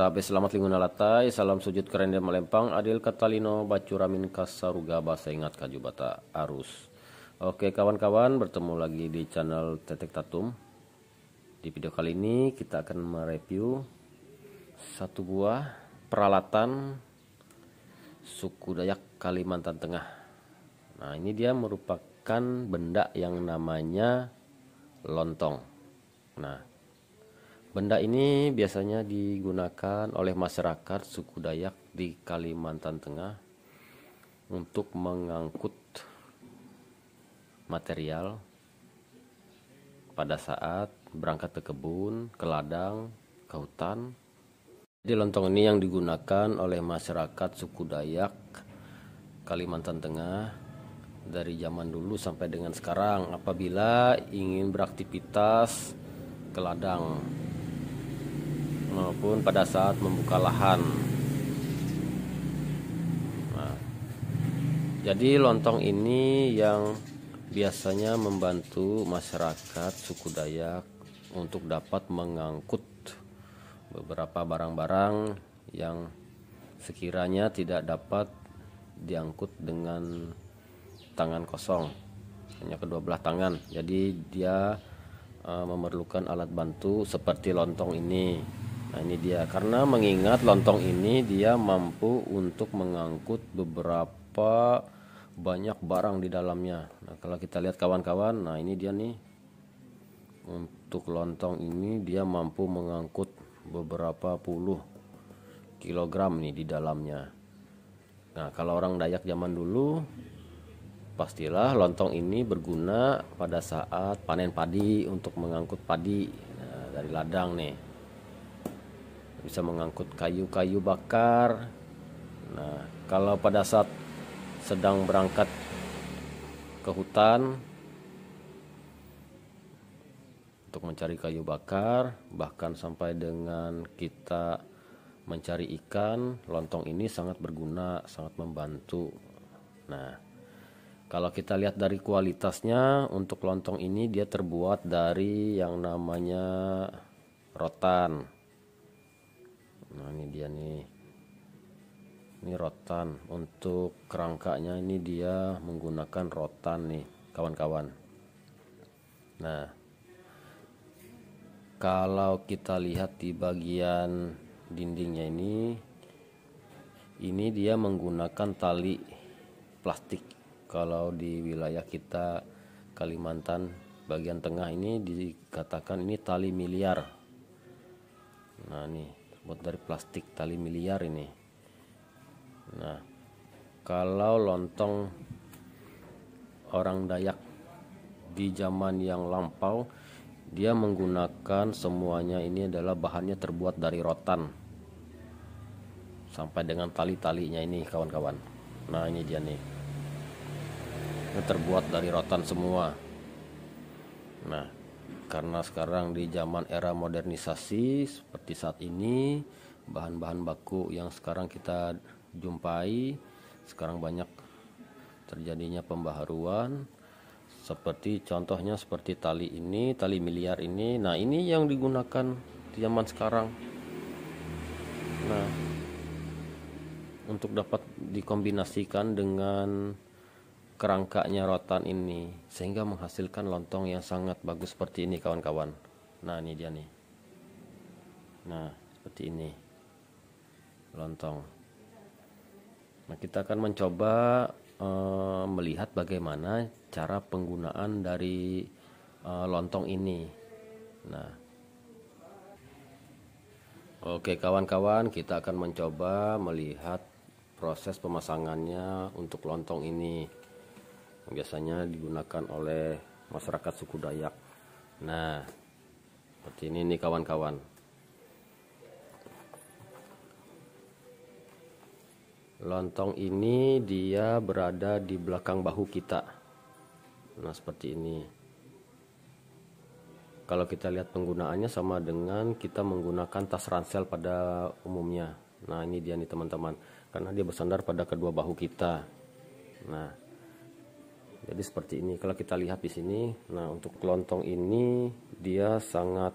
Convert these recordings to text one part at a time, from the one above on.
Tabe selamat linguna latai, salam sujud keren dan melempang, adil katalino bacuramin kasaruga bahasa ingat kajubata arus. Oke kawan-kawan, bertemu lagi di channel Tetek Tatum. Di video kali ini kita akan mereview satu buah peralatan suku Dayak Kalimantan Tengah. Nah ini dia merupakan benda yang namanya lontong. Nah Benda ini biasanya digunakan oleh masyarakat suku Dayak di Kalimantan Tengah untuk mengangkut material pada saat berangkat ke kebun, ke ladang, ke hutan. Jadi lontong ini yang digunakan oleh masyarakat suku Dayak Kalimantan Tengah dari zaman dulu sampai dengan sekarang apabila ingin beraktivitas ke ladang maupun pada saat membuka lahan. Nah, jadi lontong ini yang biasanya membantu masyarakat suku Dayak untuk dapat mengangkut beberapa barang-barang yang sekiranya tidak dapat diangkut dengan tangan kosong. Hanya kedua belah tangan. Jadi dia uh, memerlukan alat bantu seperti lontong ini Nah ini dia karena mengingat lontong ini dia mampu untuk mengangkut beberapa banyak barang di dalamnya. Nah kalau kita lihat kawan-kawan, nah ini dia nih untuk lontong ini dia mampu mengangkut beberapa puluh kilogram nih di dalamnya. Nah kalau orang Dayak zaman dulu pastilah lontong ini berguna pada saat panen padi untuk mengangkut padi nah, dari ladang nih bisa mengangkut kayu-kayu bakar. Nah, kalau pada saat sedang berangkat ke hutan untuk mencari kayu bakar, bahkan sampai dengan kita mencari ikan, lontong ini sangat berguna, sangat membantu. Nah, kalau kita lihat dari kualitasnya, untuk lontong ini dia terbuat dari yang namanya rotan nah ini dia nih. Ini rotan. Untuk kerangkanya ini dia menggunakan rotan nih kawan-kawan. Nah kalau kita lihat di bagian dindingnya ini ini dia menggunakan tali plastik. Kalau di wilayah kita Kalimantan bagian tengah ini dikatakan ini tali miliar. Nah nih buat dari plastik tali miliar ini. Nah kalau lontong orang Dayak di zaman yang lampau dia menggunakan semuanya ini adalah bahannya terbuat dari rotan. Sampai dengan tali-talinya ini kawan-kawan. Nah ini dia nih. Ini terbuat dari rotan semua. Nah karena sekarang di zaman era modernisasi seperti saat ini bahan-bahan baku yang sekarang kita jumpai sekarang banyak terjadinya pembaharuan. Seperti contohnya seperti tali ini tali miliar ini. Nah ini yang digunakan di zaman sekarang. Nah untuk dapat dikombinasikan dengan kerangkanya rotan ini sehingga menghasilkan lontong yang sangat bagus seperti ini kawan-kawan. Nah ini dia nih. Nah seperti ini lontong. Nah kita akan mencoba uh, melihat bagaimana cara penggunaan dari uh, lontong ini. Nah. Oke kawan-kawan kita akan mencoba melihat proses pemasangannya untuk lontong ini biasanya digunakan oleh masyarakat suku Dayak. Nah, seperti ini nih kawan-kawan. Lontong ini dia berada di belakang bahu kita. Nah, seperti ini. Kalau kita lihat penggunaannya sama dengan kita menggunakan tas ransel pada umumnya. Nah, ini dia nih teman-teman. Karena dia bersandar pada kedua bahu kita. Nah, jadi seperti ini. Kalau kita lihat di sini nah untuk kelontong ini dia sangat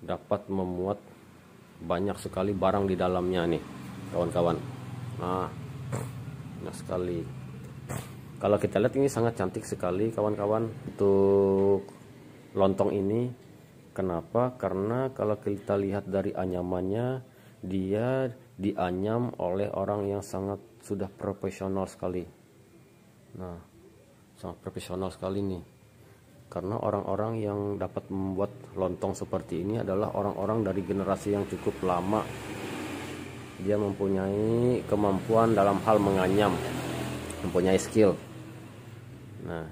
dapat memuat banyak sekali barang di dalamnya nih kawan-kawan. Nah banyak sekali. Kalau kita lihat ini sangat cantik sekali kawan-kawan untuk lontong ini. Kenapa? Karena kalau kita lihat dari anyamannya dia dianyam oleh orang yang sangat sudah profesional sekali nah sangat profesional sekali nih. Karena orang-orang yang dapat membuat lontong seperti ini adalah orang-orang dari generasi yang cukup lama. Dia mempunyai kemampuan dalam hal menganyam mempunyai skill. Nah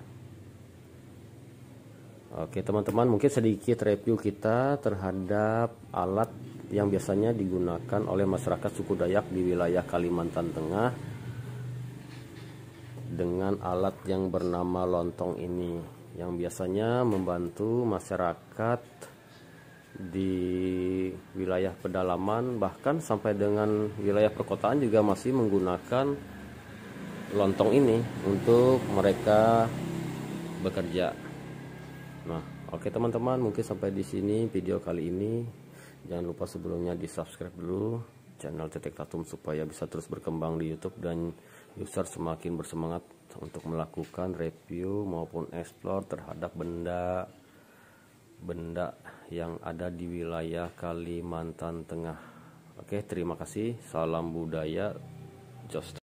oke teman-teman mungkin sedikit review kita terhadap alat yang biasanya digunakan oleh masyarakat suku Dayak di wilayah Kalimantan Tengah dengan alat yang bernama lontong ini yang biasanya membantu masyarakat di wilayah pedalaman bahkan sampai dengan wilayah perkotaan juga masih menggunakan lontong ini untuk mereka bekerja. Nah, oke teman-teman, mungkin sampai di sini video kali ini. Jangan lupa sebelumnya di subscribe dulu channel Cetek Tatum supaya bisa terus berkembang di YouTube dan user semakin bersemangat untuk melakukan review maupun explore terhadap benda benda yang ada di wilayah Kalimantan Tengah. Oke, terima kasih. Salam budaya. Just